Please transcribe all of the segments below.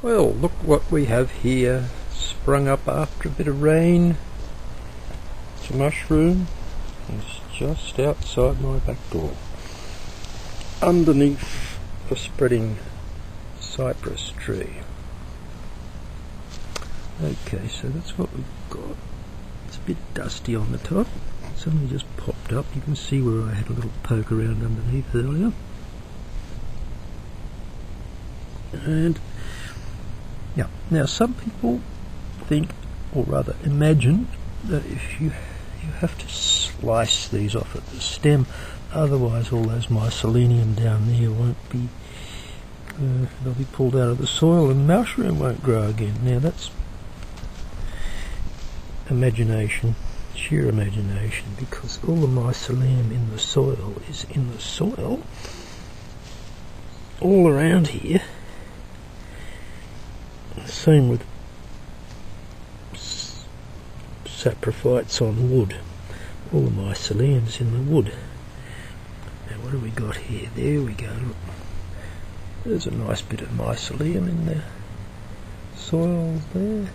Well, look what we have here, sprung up after a bit of rain. It's a mushroom. It's just outside my back door. Underneath a spreading cypress tree. Okay, so that's what we've got. It's a bit dusty on the top. Something just popped up. You can see where I had a little poke around underneath earlier. And yeah. Now, some people think, or rather imagine, that if you you have to slice these off at the stem, otherwise all those mycelium down there won't be. Uh, they'll be pulled out of the soil and mushroom won't grow again. Now that's imagination, sheer imagination, because all the mycelium in the soil is in the soil all around here same with saprophytes on wood. All the mycelium's in the wood. Now what have we got here? There we go. There's a nice bit of mycelium in the soil there.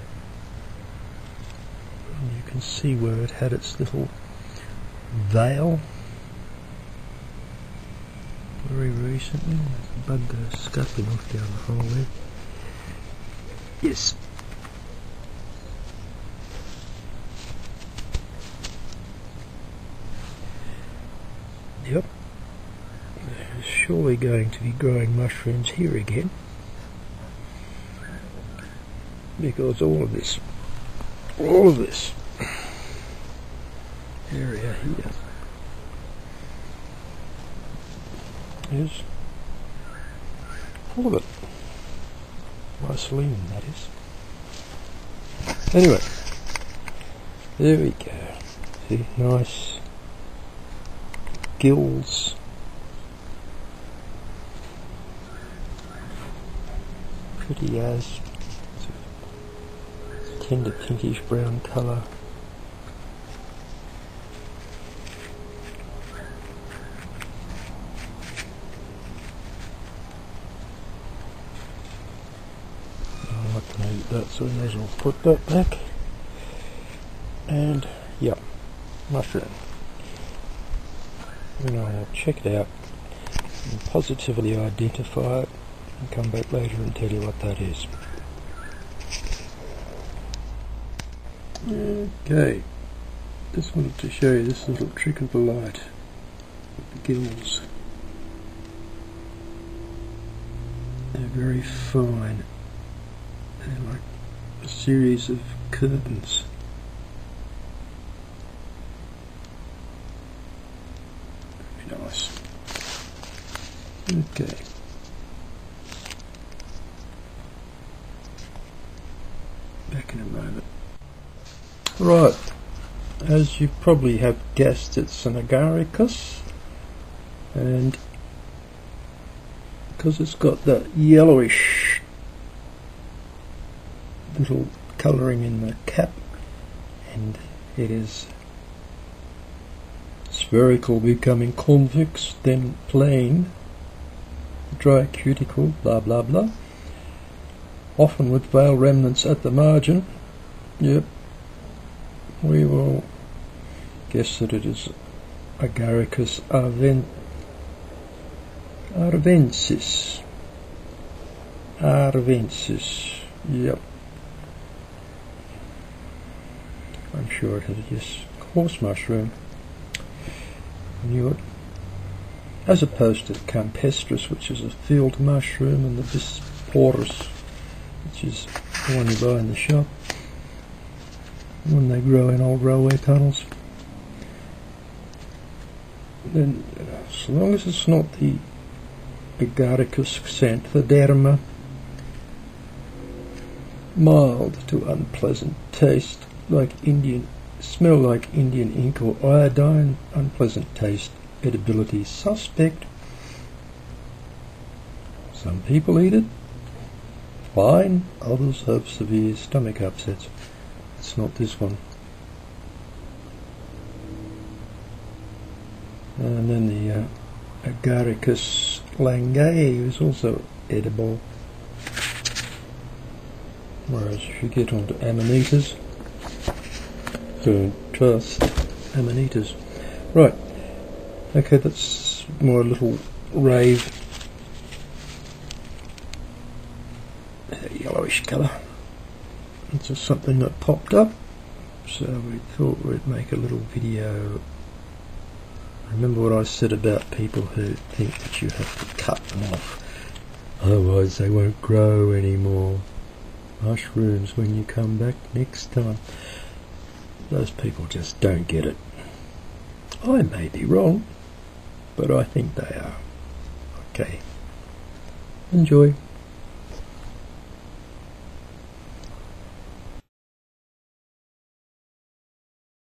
And you can see where it had its little veil very recently. There's a bug scuttling off down the hole there. Yes. Yep. There's surely going to be growing mushrooms here again. Because all of this, all of this area here is all of it mycelium, that is. Anyway, there we go. See, nice gills. Pretty as tender pinkish brown colour. That so we may as well. Put that back. And yeah mushroom. And I'll check it out and positively identify it and come back later and tell you what that is. Okay. Just wanted to show you this little trick of the light. The gills. They're very fine like a series of curtains. Very nice. Okay. Back in a moment. Right, as you probably have guessed, it's an agaricus, and because it's got that yellowish little colouring in the cap and it is spherical becoming convex then plane dry cuticle blah blah blah. Often with veil remnants at the margin. Yep. We will guess that it is Agaricus arven arvensis. Arvensis. Yep Sure it horse mushroom. It. As opposed to the campestris, which is a field mushroom, and the bisporus, which is the one you buy in the shop when they grow in old railway tunnels. Then, as long as it's not the Agaricus xanthoderma, mild to unpleasant taste, like Indian, smell like Indian ink or iodine, unpleasant taste, edibility suspect. Some people eat it, fine, others have severe stomach upsets. It's not this one. And then the uh, Agaricus langei is also edible. Whereas if you get onto amanitas, don't trust amanitas. Right. Okay, that's more a little rave yellowish colour. It's just something that popped up, so we thought we'd make a little video. Remember what I said about people who think that you have to cut them off, otherwise they won't grow anymore. Mushrooms when you come back next time. Those people just don't get it. I may be wrong, but I think they are. Okay. Enjoy.